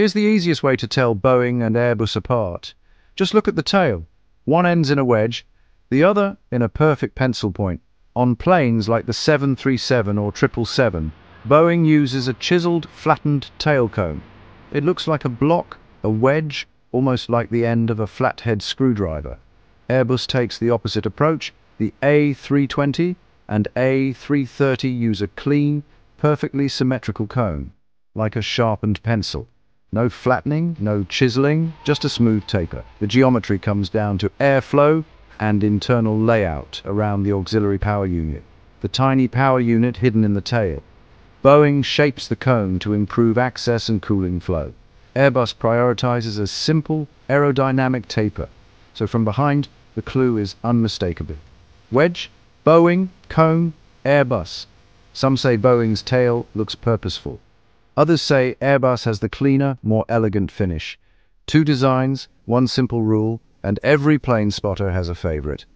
Here's the easiest way to tell Boeing and Airbus apart. Just look at the tail. One end's in a wedge, the other in a perfect pencil point. On planes like the 737 or 777, Boeing uses a chiseled, flattened tail cone. It looks like a block, a wedge, almost like the end of a flathead screwdriver. Airbus takes the opposite approach. The A320 and A330 use a clean, perfectly symmetrical cone, like a sharpened pencil. No flattening, no chiseling, just a smooth taper. The geometry comes down to airflow and internal layout around the auxiliary power unit, the tiny power unit hidden in the tail. Boeing shapes the cone to improve access and cooling flow. Airbus prioritizes a simple aerodynamic taper, so from behind the clue is unmistakable. Wedge, Boeing, cone, Airbus. Some say Boeing's tail looks purposeful. Others say Airbus has the cleaner, more elegant finish. Two designs, one simple rule, and every plane spotter has a favorite.